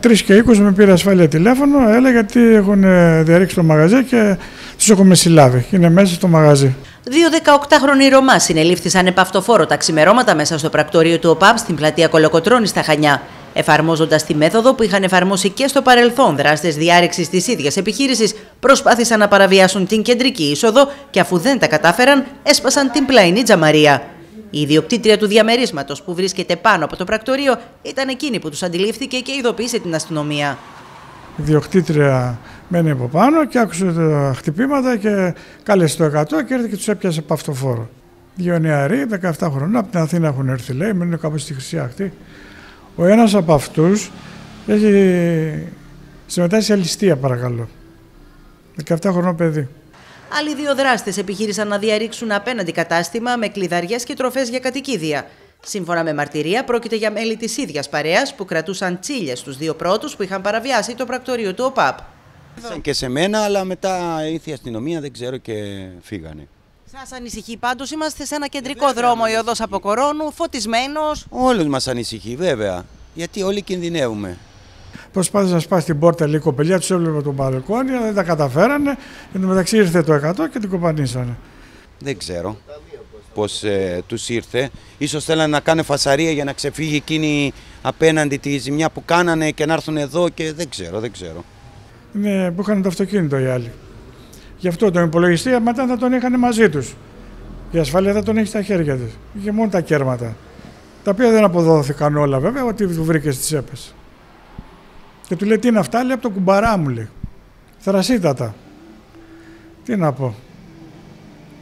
Τρεις και 20 με πήρε ασφάλεια τηλέφωνο, έλεγε ότι έχουν διαρρήξει το μαγαζί και τους έχουμε συλλάβει. Είναι μέσα στο μαγαζί. Δύο 18χρονοι Ρωμάς συνελήφθησαν επ' αυτοφόρο τα ξημερώματα μέσα στο πρακτορείο του ΟΠΑΠ στην πλατεία Κολοκοτρώνη στα Χανιά. Εφαρμόζοντας τη μέθοδο που είχαν εφαρμόσει και στο παρελθόν, δράστες διάρρηξης της ίδιας επιχείρησης προσπάθησαν να παραβιάσουν την κεντρική είσοδο και αφού δεν τα κατάφεραν, έσπασαν την πλαϊνή τζαμαρία. Η ιδιοκτήτρια του διαμερίσματος που βρίσκεται πάνω από το πρακτορείο ήταν εκείνη που τους αντιλήφθηκε και ειδοποίησε την αστυνομία. Η διοκτήτρια μένει από πάνω και άκουσε τα χτυπήματα και κάλεσε το 100 και έρθει και τους έπιασε από αυτοφόρο. Δύο νεαροί, 17 χρόνια, από την Αθήνα έχουν έρθει, λέει, μένουν κάπου στη Χρυσή Ακτή. Ο ένας από αυτούς έχει συμμετάσχει σε αληστία, παρακαλώ. 17 χρονών παιδί. Άλλοι δύο δράστες επιχείρησαν να διαρρήξουν απέναντι κατάστημα με κλειδαριές και τροφές για κατοικίδια. Σύμφωνα με μαρτυρία, πρόκειται για μέλη της ίδιας παρέας που κρατούσαν τσίλε στου δύο πρώτους που είχαν παραβιάσει το πρακτορείο του ΟΠΑΠ. Και σε μένα, αλλά μετά ήρθε η αστυνομία, δεν ξέρω και φύγανε. Σας ανησυχεί πάντως, είμαστε σε ένα κεντρικό δρόμο, η οδό από Κορώνου, φωτισμένος. Όλους μας ανησυχεί, βέβαια. Γιατί όλοι κινδυνεύουμε. Προσπάθησε να σπάσει την πόρτα λίγο κοπελιά, τους έβλεπε τον μπαλκόνι, αλλά δεν τα καταφέρανε. Εν τω μεταξύ ήρθε το 100 και την κοπανίσανε. Δεν ξέρω πώς ε, τους ήρθε. σω θέλανε να κάνουν φασαρία για να ξεφύγει εκείνη απέναντι τη ζημιά που κάνανε και να έρθουν εδώ και δεν ξέρω, δεν ξέρω. Είναι που είχαν το αυτοκίνητο οι άλλοι. Γι' αυτό τον υπολογιστή μετά θα τον είχαν μαζί τους. Η ασφάλεια θα τον έχει στα χέρια της. Είχε μόνο τα κέρματα. Τα οποία δεν αποδόθηκαν όλα βέβαια, ότι του βρήκες στι έπες. Και του λέει τι είναι αυτά, λέει από το κουμπαρά μου λέει. Θρασίτατα. Τι να πω.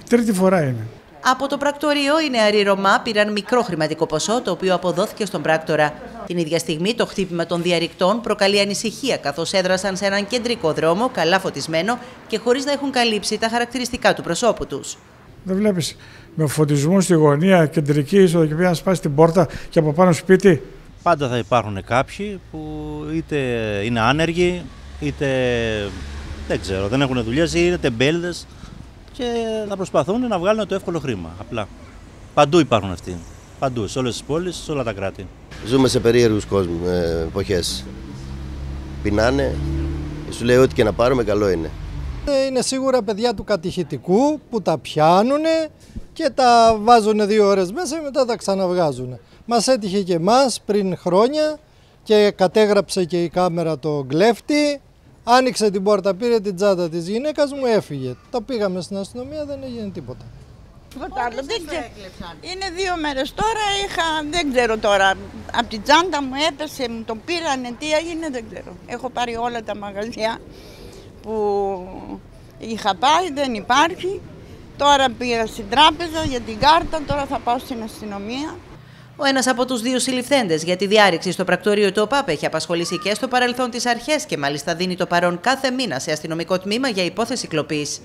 Τρίτη φορά είναι. Από το πρακτορείο οι νεαροί Ρωμά πήραν μικρό χρηματικό ποσό, το οποίο αποδόθηκε στον πράκτορα. Την ίδια στιγμή το χτύπημα των διαρρηκτών προκαλεί ανησυχία, καθώς έδρασαν σε έναν κεντρικό δρόμο, καλά φωτισμένο και χωρίς να έχουν καλύψει τα χαρακτηριστικά του προσώπου τους. Δεν βλέπεις με φωτισμούς στη γωνία, κεντρική είσοδο και πήγαν να σπάσει την πόρτα και από πάνω σπίτι. Πάντα θα υπάρχουν κάποιοι που είτε είναι άνεργοι, είτε δεν ξέρω, δεν έχουν δουλειές ή είναι τεμπέλδε και θα προσπαθούν να βγάλουν το εύκολο χρήμα. Απλά. Παντού υπάρχουν αυτοί. Παντού, σε όλες τις πόλεις, σε όλα τα κράτη. Ζούμε σε περίεργους κόσμους, ε, εποχές. Πεινάνε, σου λέει ό,τι και να πάρουμε, καλό είναι. Ε, είναι σίγουρα παιδιά του κατηχητικού που τα πιάνουν και τα βάζουν δύο ώρες μέσα και μετά τα ξαναβγάζουν. Μας έτυχε και εμάς πριν χρόνια και κατέγραψε και η κάμερα το κλέφτη. Άνοιξε την πόρτα, πήρε την τσάντα της γυναίκας μου, έφυγε. Τα πήγαμε στην αστυνομία, δεν έγινε τίποτα. άλλο. Δεν Είναι δύο μέρες τώρα, είχα, δεν ξέρω τώρα, από την τσάντα μου έπεσε, μου το πήρανε, τι έγινε δεν ξέρω. Έχω πάρει όλα τα μαγαζιά που είχα πάει, δεν υπάρχει. Τώρα πήγα στην τράπεζα για την κάρτα, τώρα θα πάω στην αστυνομία. Ο ένας από τους δύο συλληφθέντες για τη διάρρηξη στο πρακτορείο του ΟΠΑΠ έχει απασχολήσει και στο παρελθόν τις αρχές και μάλιστα δίνει το παρόν κάθε μήνα σε αστυνομικό τμήμα για υπόθεση κλοπής.